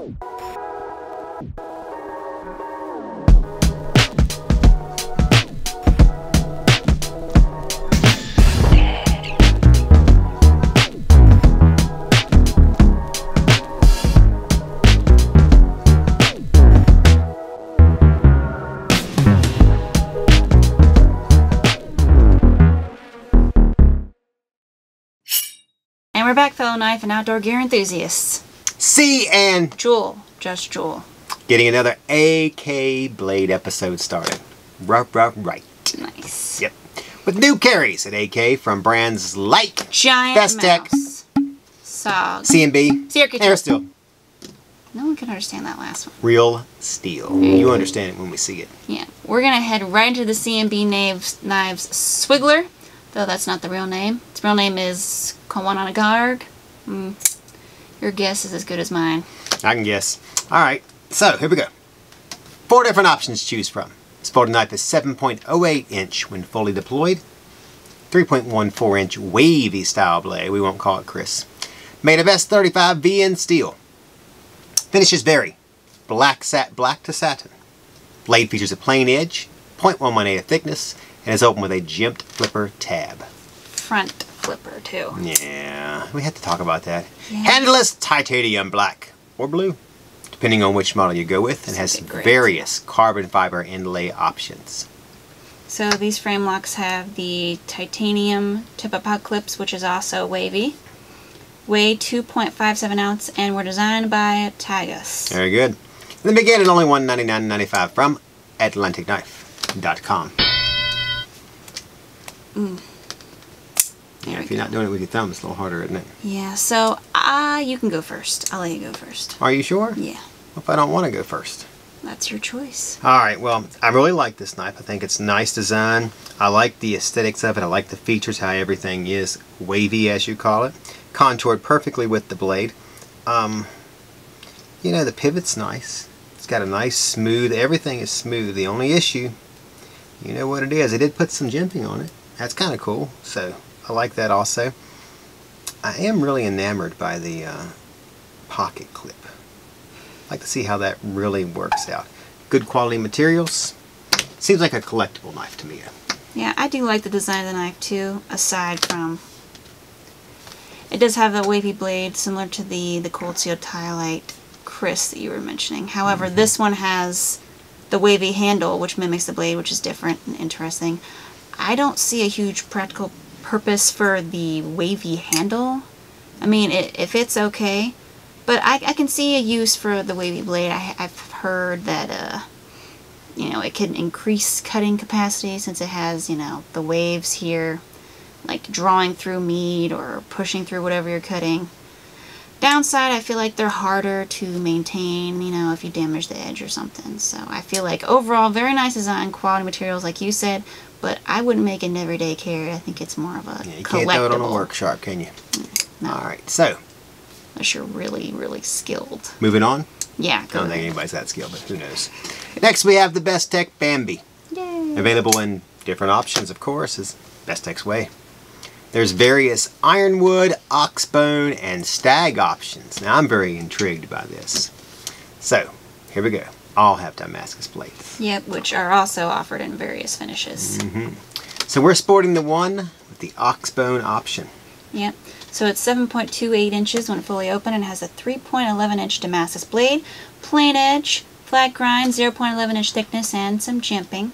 And we're back, fellow knife and outdoor gear enthusiasts. Cee and Jul, just Jul. getting another AK Blade episode started. Ruff, ruff, right. Nice. Yep. With new carries at AK from brands like Giant Bestech, mouse. Sog. CMB, Sierra Kitchen. Air Steel, No one can understand that last one. Real Steel. You understand it when we see it. Yeah. We're gonna head right into the CMB knives, knives Swigler, though that's not the real name. Its real name is Kawanagare. Mm. Your guess is as good as mine. I can guess. All right, so here we go. Four different options to choose from. This folding knife is 7.08 inch when fully deployed. 3.14 inch wavy style blade. We won't call it Kris. Made of S35 VN steel. Finishes vary. Black sat black to satin. Blade features a plain edge, 0.118 of thickness, and is open with a jimped flipper tab. Front flipper too. Yeah, we had to talk about that. Yeah. Handleless titanium black or blue, depending on which model you go with, and has various carbon fiber inlay options. So these frame locks have the titanium tip-up hot clips, which is also wavy. Weigh 2.57 ounce and were designed by Tagus. Very good. And they begin at only $199.95 from AtlanticKnife.com. We mm. If you're not doing it with your thumb, it's a little harder, isn't it? Yeah, so ah, you can go first. I'll let you go first. Are you sure? Yeah, What if I don't want to go first? that's your choice. All right, well, I really like this knife. I think it's nice design. I like the aesthetics of it. I like the features, how everything is wavy, as you call it. Contoured perfectly with the blade. Um, you know, the pivot's nice. It's got a nice smooth, everything is smooth. The only issue, you know what it is. They did put some jimping on it. That's kind of cool. So, I like that also. I am really enamored by the uh, pocket clip. I'd like to see how that really works out. Good quality materials. Seems like a collectible knife to me. Yeah, I do like the design of the knife too, aside from... It does have a wavy blade similar to the, the Cold Steel Tylite Kris that you were mentioning. However, this one has the wavy handle, which mimics the blade, which is different and interesting. I don't see a huge practical purpose for the wavy handle. I mean, it, if it's okay, but I, I can see a use for the wavy blade. I, I've heard that, uh, you know, it can increase cutting capacity since it has, you know, the waves here, like drawing through meat or pushing through whatever you're cutting. Downside, I feel like they're harder to maintain, you know, if you damage the edge or something. So I feel like overall, very nice design, quality materials, like you said, but I wouldn't make an everyday carry. I think it's more of a Yeah, you can't throw it on a workshop, can you? No. All right, so Unless you're really, really skilled. moving on. Yeah, I don't think anybody's that skilled, but who knows. Next, we have the Bestech Bambi. Yay. Available in different options, of course, as Bestech's way. There's various ironwood, oxbone, and stag options. Now, I'm very intrigued by this. So, here we go. All have Damascus blades. Yep, which are also offered in various finishes. Mm-hmm. So, we're sporting the one with the oxbone option. Yep. So it's 7.28 inches when fully open and has a 3.11 inch Damascus blade, plain edge, flat grind, 0.11 inch thickness, and some jimping.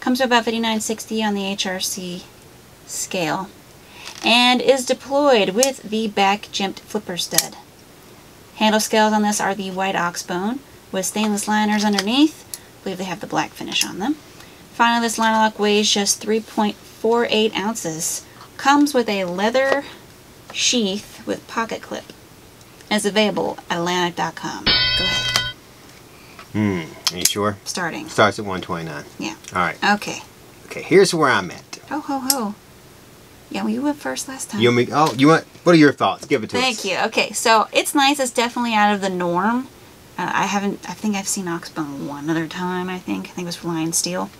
Comes to about 59.60 on the HRC scale. And is deployed with the back jimped flipper stud. Handle scales on this are the white oxbone with stainless liners underneath. I believe they have the black finish on them. Finally, this line lock weighs just 3.48 ounces. Comes with a leather sheath with pocket clip. And is available at Atlantic.com. Go ahead. Hmm, are you sure? Starting. Starts at 129. Yeah. All right. Okay. Okay, here's where I'm at. Ho ho ho. Yeah, well, you went first last time. You want me? Oh, you want? What are your thoughts? Give it to us. Thank you. Okay, so it's nice. It's definitely out of the norm. Uh, I haven't. I think I've seen Oxbone one other time. I think. I think it was for Lion Steel.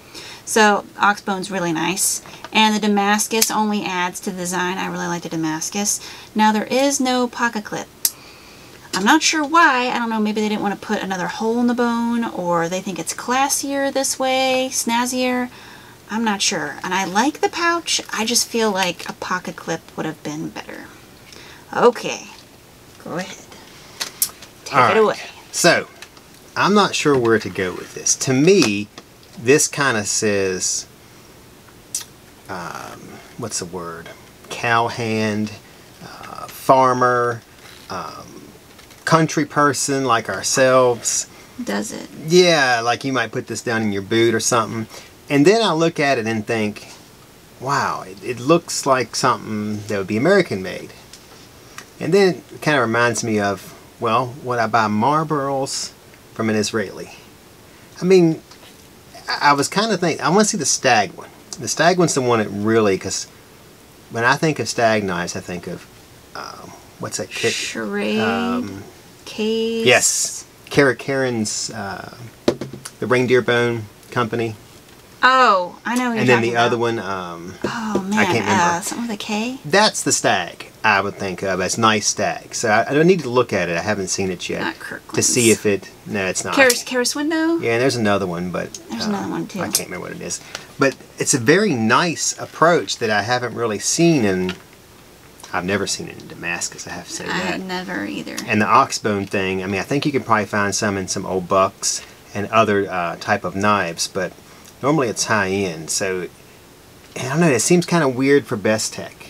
So Oxbone's really nice, and the Damascus only adds to the design. I really like the Damascus. Now there is no pocket clip. I'm not sure why. I don't know. Maybe they didn't want to put another hole in the bone, or they think it's classier this way, snazzier. I'm not sure. And I like the pouch. I just feel like a pocket clip would have been better. Okay, go ahead. Take All it right. away. So, I'm not sure where to go with this. To me, this kind of says, um, what's the word? Cowhand, uh, farmer, um, country person like ourselves. Does it? Yeah, like you might put this down in your boot or something. And then I look at it and think, wow, it, it looks like something that would be American made. And then it kind of reminds me of, well, would I buy Marlboros from an Israeli? I mean, I I was kind of thinking, I want to see the stag one. The stag one's the one that really, because when I think of stag knives, I think of, um, what's that kit? Charade. Um, case. Yes, Kara Karen's uh, the reindeer bone company, Oh, I know. And then the other one. Um, Oh man, can't remember. Uh, something with a K. that's the stag I would think of as nice stag. So I, I don't need to look at it. I haven't seen it yet Not to see if it. No, it's not. Karis Karis window. Yeah, and there's another one, but There's um, another one, too. I can't remember what it is. But it's a very nice approach that I haven't really seen in. I've never seen it in Damascus. I have to say I that. had never either. And the oxbone thing, I mean, I think you can probably find some in some old bucks and other uh, type of knives, but normally it's high end. So I don't know. It seems kind of weird for Bestech.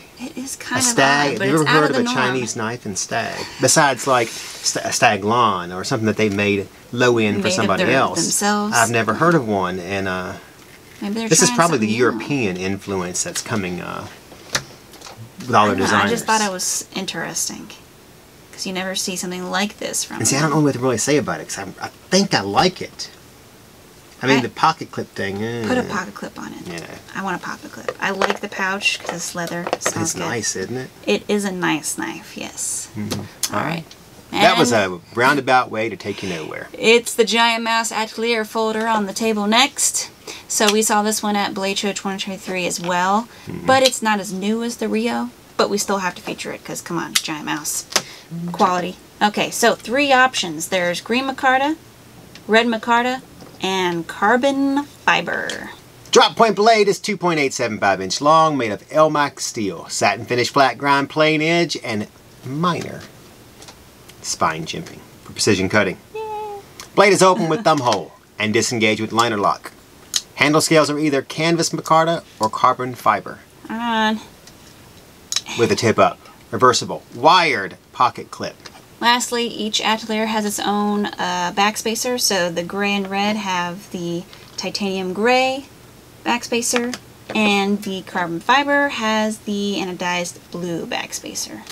Is A kind of stag. odd, have you ever heard of of, a norm. Chinese knife and stag? Besides, like st- a stag lawn or something that they made low end for Made of somebody else. themselves. I've never heard of one, and uh, Maybe this is probably the something new. European influence that's coming uh, with all their designers. I just thought it was interesting because you never see something like this from. And see, I don't know what to really say about it because I, I think I like it. I mean, I- the pocket clip thing. eh, Put a pocket clip on it. Yeah, I want a pocket clip. I like the pouch because it's leather. It smells it's good. nice, isn't it? It is a nice knife. Yes. All right. That was a roundabout way to take you nowhere. It's the Giant Mouse Atelier folder on the table next. So we saw this one at Blade Show 2023 as well, Mm-hmm. but it's not as new as the Rio, but we still have to feature it because come on, Giant Mouse. Quality. Okay, so three options. There's green micarta, red micarta, and carbon fiber. Drop point blade is 2.875 inch long, made of Elmax steel, satin finish, flat grind, plain edge, and minor spine jimping for precision cutting. Blade is open with thumb hole and disengage with liner lock. Handle scales are either canvas micarta or carbon fiber On. with a tip up. Reversible, wired pocket clip. Lastly, each Atelier has its own uh, backspacer. So the gray and red have the titanium gray backspacer, and the carbon fiber has the anodized blue backspacer.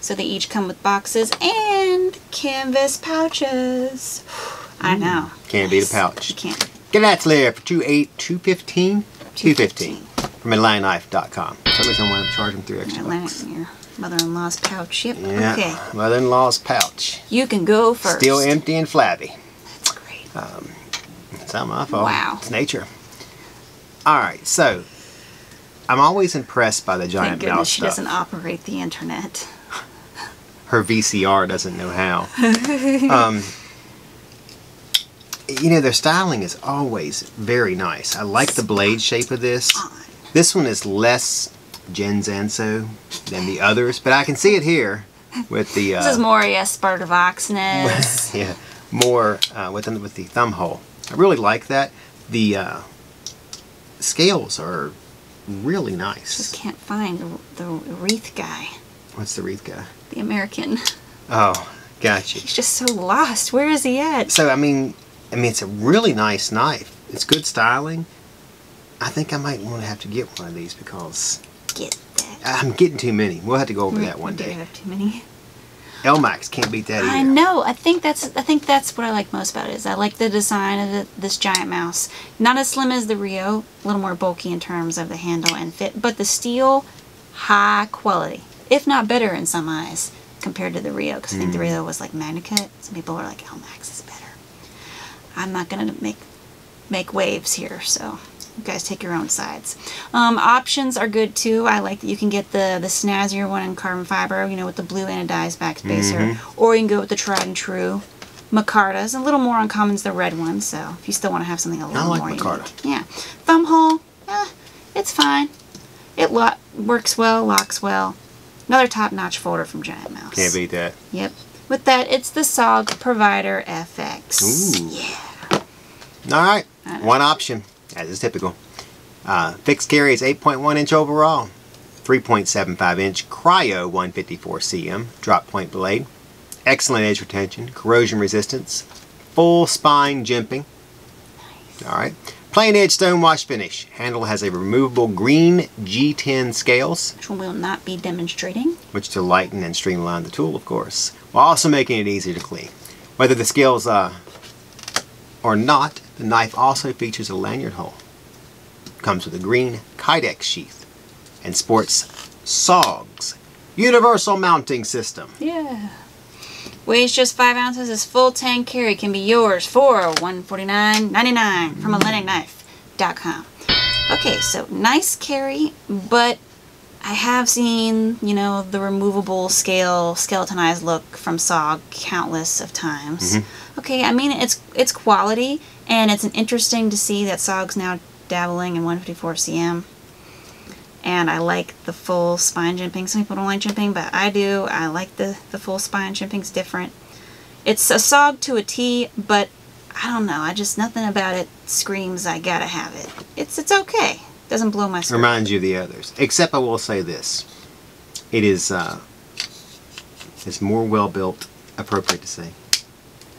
So they each come with boxes and canvas pouches. I know. Can't beat a pouch. You can't. Get an Atelier for 28 215 215 $2.15. from AtlantKnife.com. For some reason I want to charge them three extra Atlantic, bucks. Mother-in-law's pouch. Yep. Yeah, Okay. mother-in-law's pouch. You can go first. Still empty and flabby. That's great. It's not my fault. Wow. It's nature. All right, so I'm always impressed by the giant Thank goodness mouse she stuff. doesn't operate the internet. Her VCR doesn't know how. um, you know, their styling is always very nice. I like the blade shape of this. This one is less Jens Anso than the others, but I can see it here with the. Uh, This is more yes, Sparta Voxnaes. yeah, more uh, with the, with the thumb hole. I really like that. The uh, scales are really nice. Just can't find the, the wreath guy, What's the wreath guy? the American. Oh, gotcha. He's just so lost. Where is he at? So I mean, I mean, it's a really nice knife. It's good styling. I think I might want to have to get one of these because Get that. I'm getting too many. We'll have to go over We- that one day. have too many. Elmax can't beat that either. I know. I think that's. I think that's what I like most about it. Is I like the design of the, this giant mouse. Not as slim as the Rio. A little more bulky in terms of the handle and fit. But the steel, high quality, if not better in some eyes compared to the Rio. Because I think Mm. the Rio was like Magnacut. Some people are like, "Oh, Max is better." I'm not gonna make make waves here. So You guys take your own sides. Um, options are good too. I like that you can get the the snazzier one in carbon fiber, you know, with the blue anodized backspacer, Mm-hmm. or you can go with the tried and true. Micarta's a little more uncommon as the red one, so if you still want to have something a little like more micarta. unique. Yeah. Thumb hole, eh, it's fine. It lo- works well, locks well. Another top-notch folder from Giant Mouse. Can't beat that. Yep. With that, it's the SOG Provider FX. Ooh. Yeah. All right, one option, as is typical. Uh, fixed carry is 8.1 inch overall, 3.75 inch cryo 154 cm drop point blade, excellent edge retention, corrosion resistance, full spine jimping. All right, plain edge stone wash finish. Handle has a removable green G10 scales, Which will not be demonstrating. which to lighten and streamline the tool, of course, while also making it easier to clean. Whether the scales uh, or not, the knife also features a lanyard hole. Comes with a green Kydex sheath and sports SOG's universal mounting system. Yeah. Weighs just five ounces. This full tank carry can be yours for $149.99 from AtlanticKnife.com. Okay, so nice carry, but I have seen, you know, the removable scale, skeletonized look from SOG countless of times. Mm-hmm. Okay, I mean it's it's quality, and it's an interesting to see that SOG's now dabbling in 154 cm and I like the full spine jimping. Some people don't like jimping, but I do. I like the, the full spine jimping's different. It's a SOG to a T, but I don't know. I just, nothing about it screams I gotta have it. It's it's okay. Doesn't blow my skirt. Reminds you of the others. Except I will say this. It is uh, it's more well built, appropriate to say.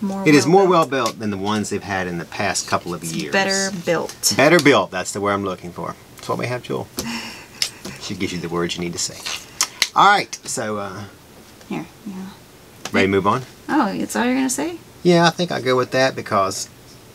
More It is more well well built than the ones they've had in the past couple of years. better built. Better built, that's the word I'm looking for. That's what we have, Joel. She gives you the words you need to say. All right, so uh, Here. Yeah. ready to move on? Oh, it's all you're gonna say? Yeah, I think I'll go with that because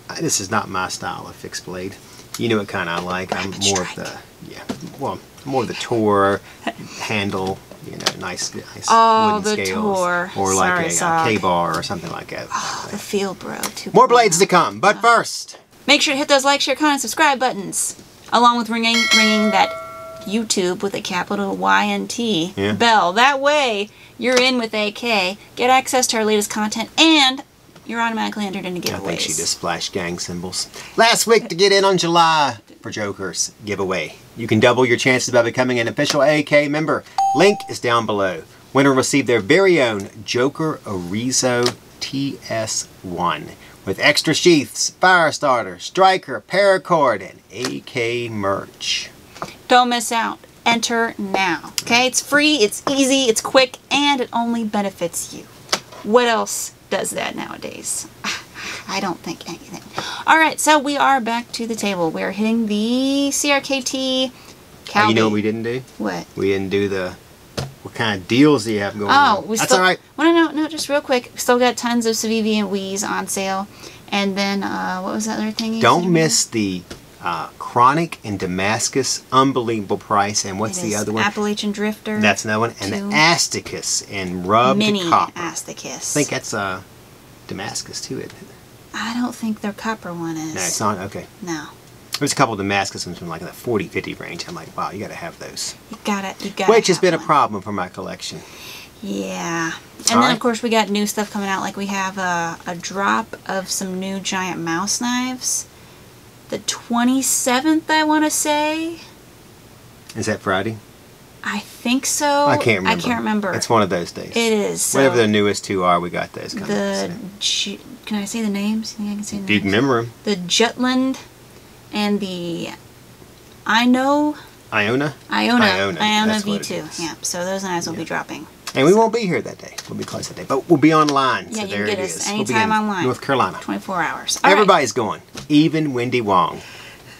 I, this is not my style of fixed blade. You know what kind I like. I'm more of the yeah, well, more of the tour handle. You know, nice, nice Oh, wooden the scales, Tour. or like Sorry, a, Sog. bar or something like that. Oh, the Field Bro. 2.0. More blades to come, but oh. first, Make sure to hit those like, share, comment, subscribe buttons, along with ringing ringing that YouTube with a capital Y and T Yeah. bell. That way, you're in with AK, get access to our latest content, and you're automatically entered into giveaways. I think she just splashed gang symbols. Last week to get in on July for Joker's giveaway. You can double your chances by becoming an official AK member. Link is down below. Winner will receive their very own Joker Erizo TS1 with extra sheaths, fire starter, striker, paracord, and AK merch. Don't miss out. Enter now. Okay, it's free, it's easy, it's quick, and it only benefits you. What else does that nowadays? I don't think anything. All right, so we are back to the table. We are hitting the CRKT. Oh, you know what we didn't do? What? We didn't do the what kind of deals do you have going Oh, on? we That's still. all right. Well, no, no, no, just real quick. Still got tons of Civivi and WE's on sale, and then uh, what was that other thing? Don't miss the uh, Chronic in Damascus, unbelievable price. And what's the other one? Appalachian Drifter. That's another one. And two. the Asticus in rubbed mini copper. Asticus. I think that's uh, Damascus too, isn't it? I don't think their copper one is. No, it's not. Okay. No. There's a couple of Damascus ones from like in the 40, 50 range. I'm like, wow, you got to have those. You got it. You got. Which has been a problem for my collection. Yeah. And All then, right. of course, we got new stuff coming out. Like, we have a, a drop of some new giant mouse knives. The 27th, I want to say. Is that Friday? I think so. I can't remember. I can't remember. It's one of those days. It is. So Whatever the newest two are, we got those coming. the can I say the names? You think I can say the you names? remember them. The Jutland and the I know Iona. Iona Iona, Iona, that's what V2. Yeah. So those knives will be dropping. And we won't be here that day. We'll be closed that day. But we'll be online. Yeah, so you there can get it us is. We'll be anytime in online. North Carolina. 24 hours. All right. Everybody's going. Even Wendy Wong.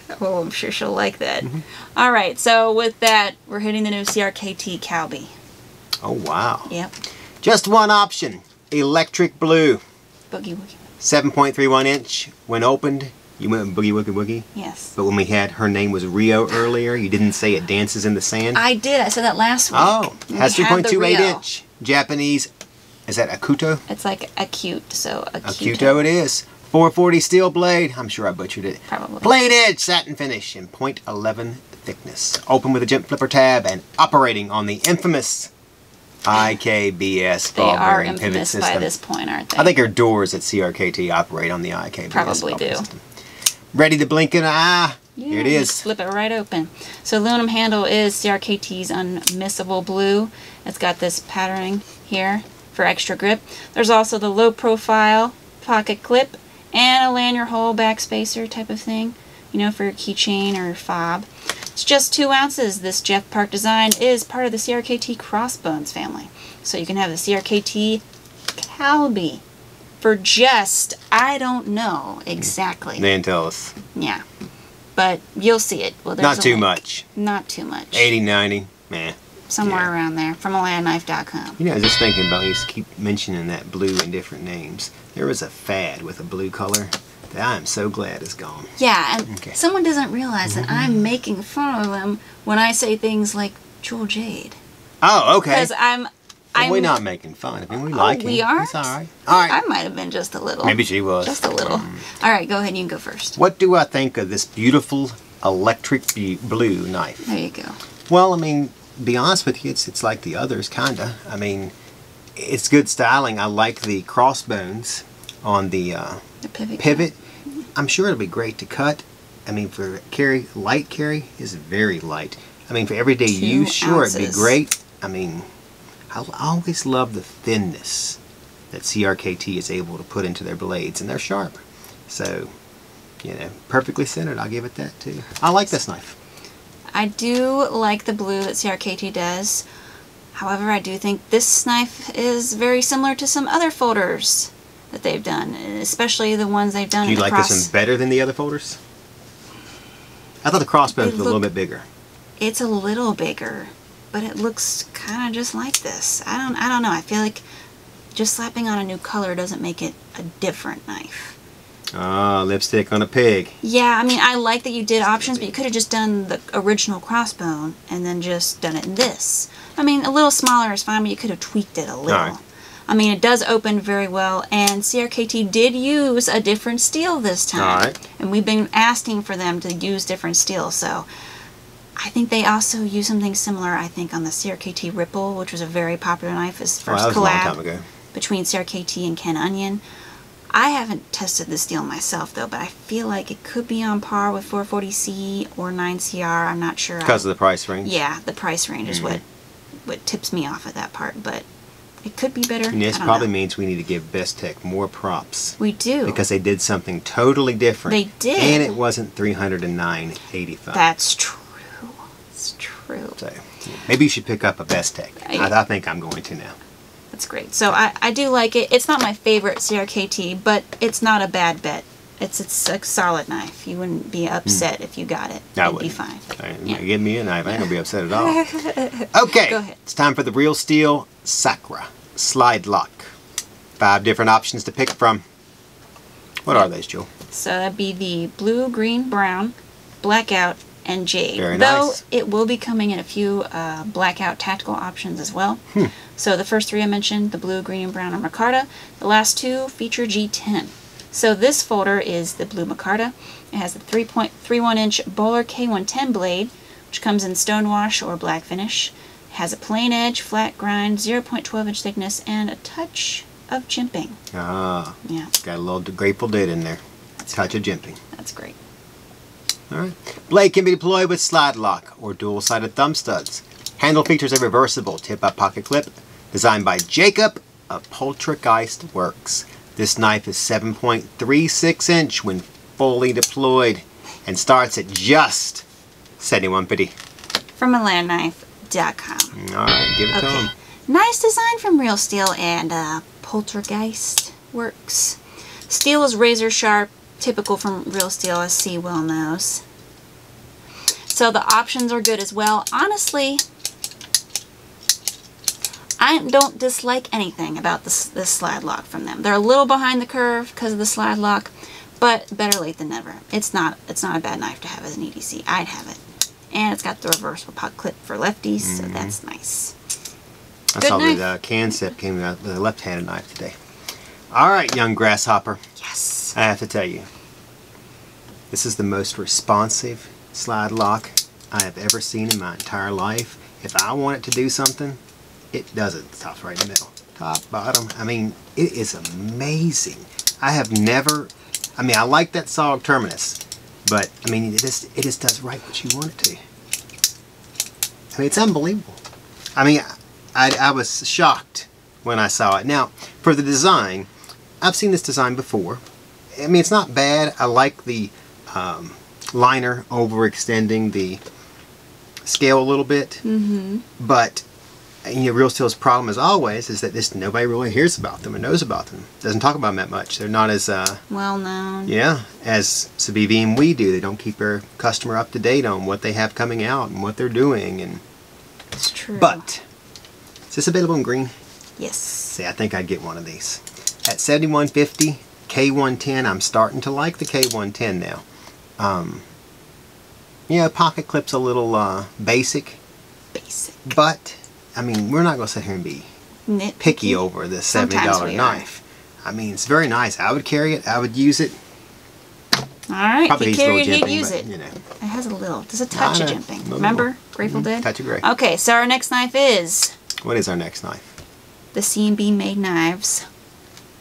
Oh, I'm sure she'll like that. Mm-hmm. All right. So with that, we're hitting the new CRKT Kalbi. Oh, wow. Yep. Just one option. Electric blue. Boogie woogie. 7.31 inch. When opened, you went boogie woogie woogie. Yes. But when we had her name was Rio earlier, you didn't say it dances in the sand. I did. I said that last week. oh, has had 3.28 inch. Japanese. Is that Akuto? It's like acute. So acute. Akuto it is. 440 steel blade. I'm sure I butchered it. Probably. Blade edge satin finish in .11 thickness. Open with a gent flipper tab and operating on the infamous IKBS They ball are bearing pivot system. by this point, aren't they? I think our doors at CRKT operate on the IKBS Probably do. system. Ready to blink an eye. Here it Yeah, is. Flip it right open. So aluminum handle is CRKT's unmissable blue. It's got this patterning here for extra grip. There's also the low profile pocket clip and a lanyard hole back spacer type of thing, you know, for your keychain or fob. It's just two ounces. This Jeff Park design is part of the CRKT Crossbones family. So you can have the CRKT Kalbi for just, I don't know exactly. Then tell us. Yeah. But you'll see it. Well, there's Not too link. much. Not too much. 80, 90. Man. Somewhere yeah. around there from alandknife.com. You know, I was just thinking about you keep mentioning that blue in different names. There was a fad with a blue color that I am so glad is gone. Yeah, and Okay. someone doesn't realize that I'm making fun of them when I say things like Jewel Jade. Oh, okay. Because I'm. I'm We're not making fun of him. We like him. we aren't? It's all right. All right. I might have been just a little. Maybe she was. Just a little. Mm. All right, go ahead. You can go first. What do I think of this beautiful electric blue knife? There you go. Well, I mean, be honest with you, it's it's like the others, kinda. I mean, it's good styling. I like the crossbones on the uh, The pivot. pivot. I'm sure it'll be great to cut. I mean, for carry, light carry is very light. I mean, for everyday Two use, sure, it'd be great. I mean, I always love the thinness that CRKT is able to put into their blades, and they're sharp. So, you know, perfectly centered. I'll give it that too. I like this knife. I do like the blue that CRKT does. However, I do think this knife is very similar to some other folders that they've done, especially the ones they've done Do you like cross. this one better than the other folders? I thought the crossbones They were a little bit bigger. It's a little bigger, but it looks kind of just like this. I don't I don't know. I feel like just slapping on a new color doesn't make it a different knife. Ah, lipstick on a pig. Yeah, I mean, I like that you did options, but you could have just done the original crossbone and then just done it in this. I mean, a little smaller is fine, but you could have tweaked it a little. Alright. I mean, it does open very well, and CRKT did use a different steel this time. And we've been asking for them to use different steel, so I think they also use something similar, I think, on the CRKT Ripple, which was a very popular knife as Oh, first that was a long collab time ago. between CRKT and Ken Onion. I haven't tested this steel myself though, but I feel like it could be on par with 440C or 9CR. I'm not sure. Because of the price range. yeah, the price range is what mm-hmm. what tips me off at that part, but it could be better. And this probably know. means we need to give Bestech more props. we do Because they did something totally different. They did. And it wasn't 309.85. That's true. It's true. So maybe you should pick up a Bestech. I- I, I think I'm going to now. That's great. So I, I do like it. It's not my favorite CRKT, but it's not a bad bet. It's it's a solid knife. You wouldn't be upset if you got it. Hmm. I It'd be fine. Yeah. Give me a knife. I ain't to be upset at all. Okay. Go ahead. It's time for the Real Steel Sacra Slide Lock. Five different options to pick from. What are those, Joel? So that'd be the blue, green, brown, blackout, and jade. Very Though nice. it will be coming in a few uh, blackout tactical options as well. Hmm. So the first three I mentioned, the blue, green, and brown are micarta. The last two feature G10. So this folder is the blue micarta. It has a 3.31 inch Böhler K110 blade, which comes in stonewash or black finish. It has a plain edge, flat grind, 0.12 inch thickness, and a touch of jimping. Ah, Yeah, got a little Grateful Dead in there. Touch of jimping. that's great. All right. Blade can be deployed with slide lock or dual-sided thumb studs. Handle features a reversible tip-up pocket clip designed by Jacob of Poltergeist Works. This knife is 7.36 inch when fully deployed and starts at just 7150. From alandknife.com. All right, give it to Okay. him. Nice design from Real Steel and uh, Poltergeist Works. Steel is razor sharp, typical from Real Steel, as Cee well knows. So the options are good as well. Honestly, I don't dislike anything about this, this slide lock from them. They're a little behind the curve because of the slide lock, but better late than never. It's not it's not a bad knife to have as an EDC. I'd have it. And it's got the reversible pocket clip for lefties, so that's nice. I Good saw knife. the uh, can set came out with a left-handed knife today. All right, young grasshopper. Yes. I have to tell you, this is the most responsive slide lock I have ever seen in my entire life. If I want it to do something, it does it. Top right in the middle. Top, bottom. I mean, it is amazing. I have never, I mean, I like that solid terminus, but I mean, it just, it just does right what you want it to. I mean, it's unbelievable. I mean, I, I was shocked when I saw it. Now, for the design, I've seen this design before. I mean, it's not bad. I like the um, liner overextending the scale a little bit. Mm-hmm. But you know, Real Steel's problem, as always, is that this nobody really hears about them or knows about them. Doesn't talk about them that much. They're not as uh, Well known. yeah as Civivi and we do. They don't keep their customer up to date on what they have coming out and what they're doing. And It's true. but is this available in green? yes. See, I think I'd get one of these. At 7150 K110, I'm starting to like the K110 now. Um, yeah, pocket clip's a little uh, basic, Basic. but I mean, we're not going to sit here and be Nitpicky. picky over this Sometimes $70 we are. knife. I mean, it's very nice. I would carry it. I would use it. All right. Probably if you carry it, he'd use but, it. you know. It has a little. There's a touch of jumping. A little. Remember? Grateful Mhm. Dead? Touch of gray. Okay, so our next knife is What is our next knife? the CMB made knives.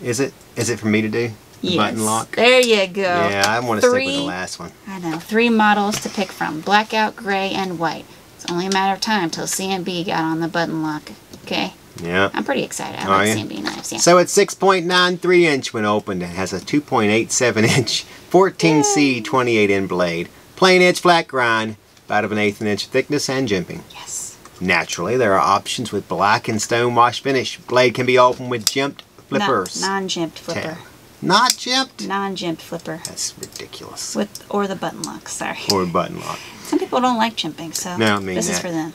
Is it? Is it for me to do? The yes. button lock? There you go. Yeah, I want to stick with the last one. I know. Three models to pick from. Blackout, gray, and white. It's only a matter of time till CMB got on the button lock. Okay? Yeah. I'm pretty excited. I Are like? CMB knives. Yeah. So it's 6.93 inch when opened. It has a 2.87 inch 14C28N blade. Plain edge flat grind, about of an eighth of an inch thickness and jimping. yes. Naturally, there are options with black and stone wash finish. Blade can be opened with jimped flippers. Non jimped flipper. Not jimped? Non jimped flipper. That's ridiculous. With or the button lock, sorry. Or button lock. Some people don't like jimping, so No, I mean this is for them.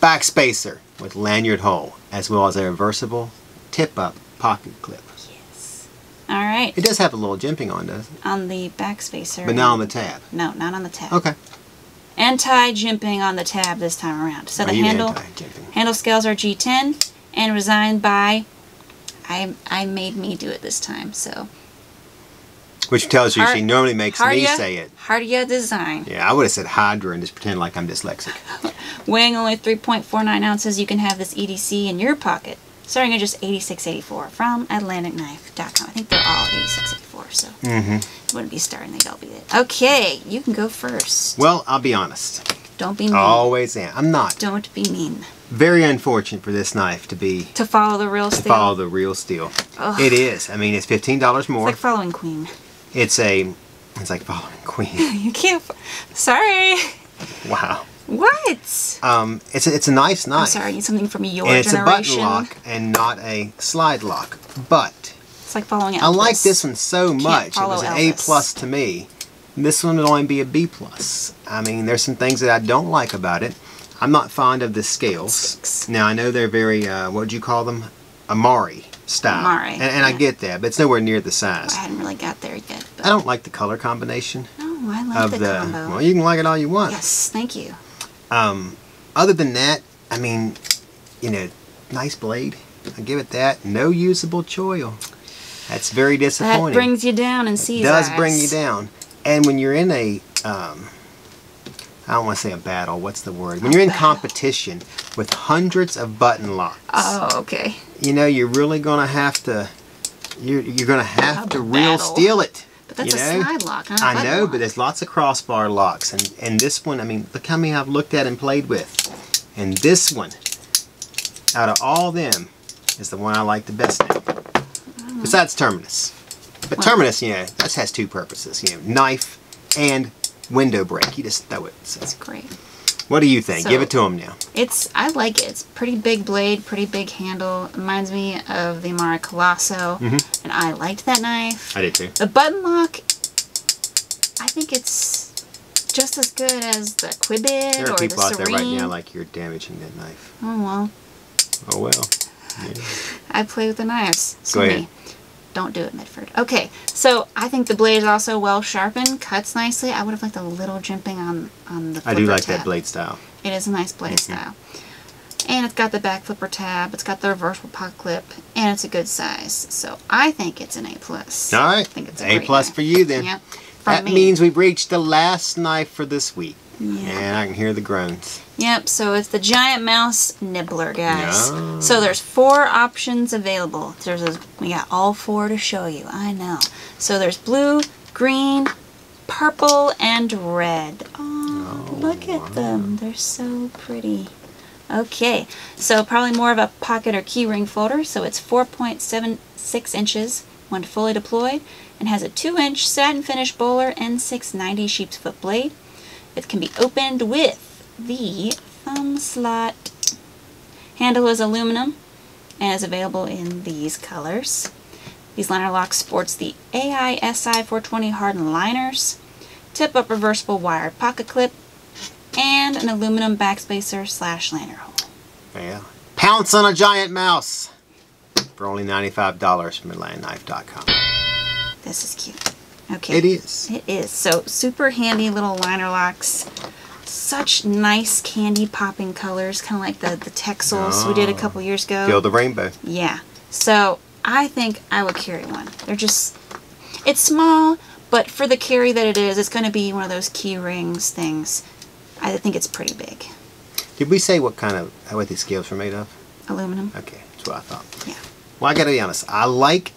Back spacer with lanyard hole, as well as a reversible tip-up pocket clip. Yes. All right. It does have a little jimping on, doesn't it? On the back spacer. But not on the tab. No, not on the tab. Okay. Anti-jimping on the tab this time around. So Are the handle handle scales are G10 and designed by I I made me do it this time. So Which tells you she normally makes me say it. Hardia Design. Yeah, I would have said Hydra and just pretend like I'm dyslexic. Weighing only 3.49 ounces, you can have this EDC in your pocket, starting at just 86.84 from AtlanticKnife.com. I think they're all 86.84, so Mm-hmm. it wouldn't be starting. They'd all be there. Okay, you can go first. Well, I'll be honest. Don't be mean. Always am. I'm not. Don't be mean. Very unfortunate for this knife to be To follow the real to steel. follow the real steel. Ugh. It is. I mean, it's fifteen dollars It's more. like following Queen. It's a. It's like following Queen. You can't. Sorry. wow. What? Um, it's a, it's a nice knife. I'm sorry. I need something from your And it's a button lock and not a slide lock. But It's like following Elvis. I like this one so much. It was an A plus to me. This one would only be a B plus. I mean, there's some things that I don't like about it. I'm not fond of the scales. Six. Now I know they're very uh, what would you call them? Amari style. Amari, And, and I get that, but it's nowhere near the size. I hadn't really got there yet. But I don't like the color combination No, I like of the, the. combo. Well, you can like it all you want. yes, thank you. Um, other than that, I mean, you know, nice blade. I give it that. No usable choil. That's very disappointing. That brings you down and sees does eyes. bring you down. And when you're in a, um, I don't want to say a battle. What's the word? When you're in competition with hundreds of button locks, Oh, okay. you know you're really gonna have to. You're you're gonna have to real steal it. But that's you a know? slide lock, not a I know, lock. but there's lots of crossbar locks, and and this one, I mean, look how many I've looked at and played with, and this one, out of all them, is the one I like the best now. Oh. Besides Terminus, but Well- Terminus, you know, that has two purposes, you know, knife and window break. You just throw it. So, It's great. what do you think? So- Give it to him now. It's I like it. It's pretty big blade, pretty big handle. Reminds me of the Amara Colosso, Mhm. and I liked that knife. I did too. The button lock, I think it's just as good as the Quibbit There or are people the out Serene. there right now like you're damaging that knife. Oh well, Oh well. Yeah. I play with the knives. Go ahead. me. Don't do it, Medford. Okay, so I think the blade is also well sharpened, cuts nicely. I would have liked a little jimping on on the. I do like tab. that blade style. It is a nice blade style. And it's got the back flipper tab, it's got the reversible pocket clip, and it's a good size. So I think it's an A plus. All right. I think it's a, A plus knife. for you then. Yep. That me. means we've reached the last knife for this week. Yeah. And I can hear the groans. Yep, so it's the giant mouse nibbler, guys. Yeah. So there's four options available. There's a, we got all four to show you. I know. So there's blue, green, purple, and red. Oh, look at them. They're so pretty. Okay, so probably more of a pocket or keyring folder. So it's 4.76 inches when fully deployed and has a 2-inch satin finish Böhler N690 sheep's foot blade. It can be opened with the thumb slot. Handle is aluminum and is available in these colors. These liner locks sports the AISI 420 hardened liners, tip-up reversible wired pocket clip, and an aluminum backspacer slash liner hole. Yeah. Pounce on a giant mouse for only $95 from MidlandKnife.com. This is cute. Okay. It is. It is. So super handy little liner locks. Such nice candy popping colors, kind of like the, the Texels we did a Oh. couple years ago. Feel the rainbow. Yeah. So I think I would carry one. They're just, it's small, but for the carry that it is, it's going to be one of those key rings things. I think it's pretty big. Did we say what kind of what these scales were made of? Aluminum. Okay, that's what I thought. Yeah. Well, I gotta be honest. I like,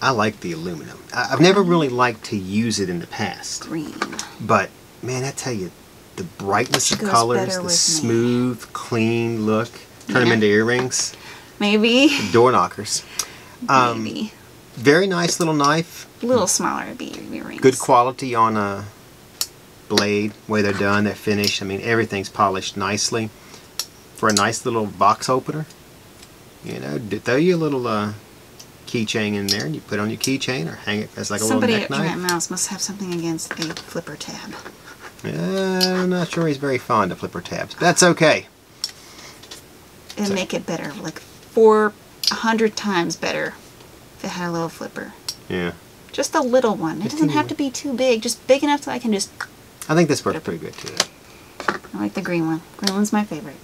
I like the aluminum. I, I've never really liked to use it in the past, Green. but man, I tell you, the brightness of colors, the with me. smooth, clean look, turn them into earrings, Maybe. door knockers. Um, Maybe. Very nice little knife. A little smaller would be your rings. Good quality on a blade. Way they're done, they're finished. I mean, everything's polished nicely. For a nice little box opener, you know, throw you a little uh, keychain in there, and you put it on your keychain or hang it as like a Somebody little at neck knife. Mouse must have something against a flipper tab. Uh, I'm not sure he's very fond of flipper tabs. That's okay. It'd So- make it better, like 400 times better if it had a little flipper. Yeah, Just a little one. It Just doesn't have to be too big, just big enough so I can just. I think this works pretty good too. I like the green one. Green one's my favorite.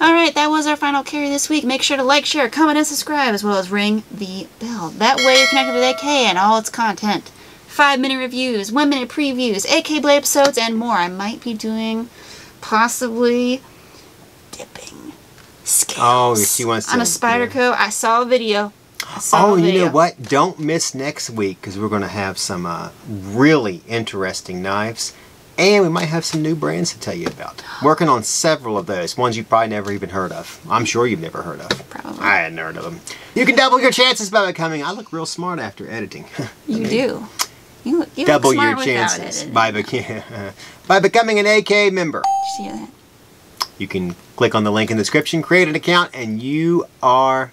Alright, that was our final carry this week. Make sure to like, share, comment, and subscribe, as well as ring the bell. That way you're connected with AK and all its content. Five minute reviews, one minute previews, AK Blade episodes, and more. I might be doing possibly dipping scales Oh, she wants on to- a spider yeah. coat. I saw a video. I saw Oh, a you know what? Don't miss next week because we're going to have some uh, really interesting knives. And we might have some new brands to tell you about. Working on several of those, ones you've probably never even heard of. I'm sure you've never heard of. Probably. I hadn't heard of them. You can double your chances by becoming. I look real smart after editing. You do. You, you double your chances by, bec- by becoming an AK member. See that? You can click on the link in the description, create an account, and you are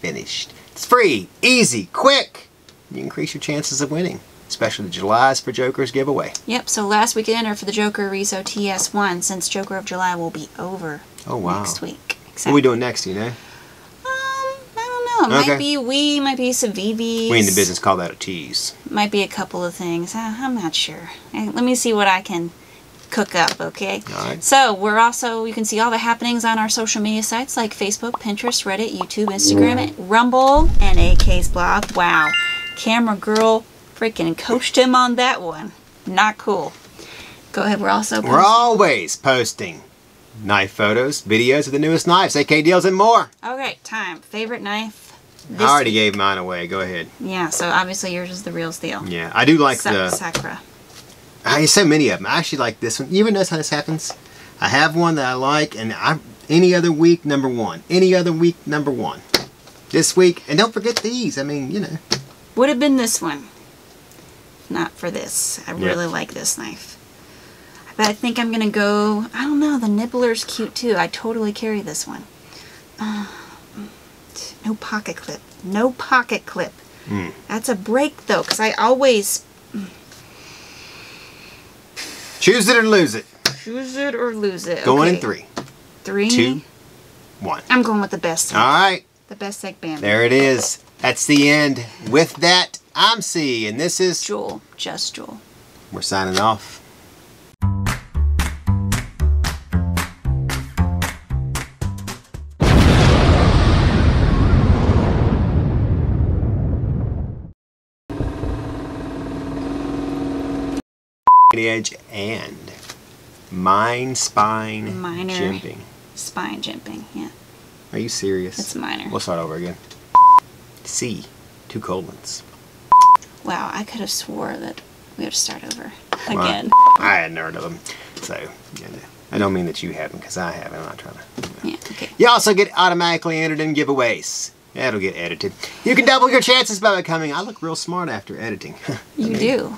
finished. It's free, easy, quick. You increase your chances of winning, especially the July's for Jokers giveaway. Yep, so last week enter for the Joker Erizo TS1 since Joker of July will be over Oh, wow. next week. What are we doing next, you know? I know. It Okay. Might be we, might be Civivi's. We in the business call that a tease. Might be a couple of things. Uh, I'm not sure. Eh, Let me see what I can cook up, okay? Alright. So, we're also, you can see all the happenings on our social media sites like Facebook, Pinterest, Reddit, YouTube, Instagram, Rumble, and AK's blog. Wow. Camera girl freaking coached him on that one. Not cool. Go ahead, we're also We're always posting knife photos, videos of the newest knives, AK deals, and more. Okay, time. Favorite knife? I already gave mine away. Go ahead. Yeah, so obviously yours is the real deal. Yeah, I do like Sa- the. Sacra. I there's so many of them. I actually like this one. You ever notice how this happens? I have one that I like, and I any other week number one. Any other week number one. This week, and don't forget these. I mean, you know. Would have been this one. Not for this. I really like this knife. But I think I'm gonna go. I don't know. The nibbler's cute too. I totally carry this one. Uh, no pocket clip. No pocket clip. Mm. That's a break though, because I always Choose it or lose it. choose it or lose it. Going okay. in three, Three. two, one. I'm going with the best. All right, The best egg band. there it is. That's the end. With that, I'm Cee, and this is. Jul. Just Jul. We're signing off. Edge and mine spine Minor. jimping. Spine jimping. Yeah. Are you serious? It's minor. We'll start over again. C, two colons. Wow, I could have swore that we have to start over Well, again. I hadn't heard of them, so you know, I don't mean that you haven't, because I haven't. I'm not trying to. Yeah. Okay. You also get automatically entered in giveaways. That'll get edited. You can double your chances by becoming. I look real smart after editing. You do.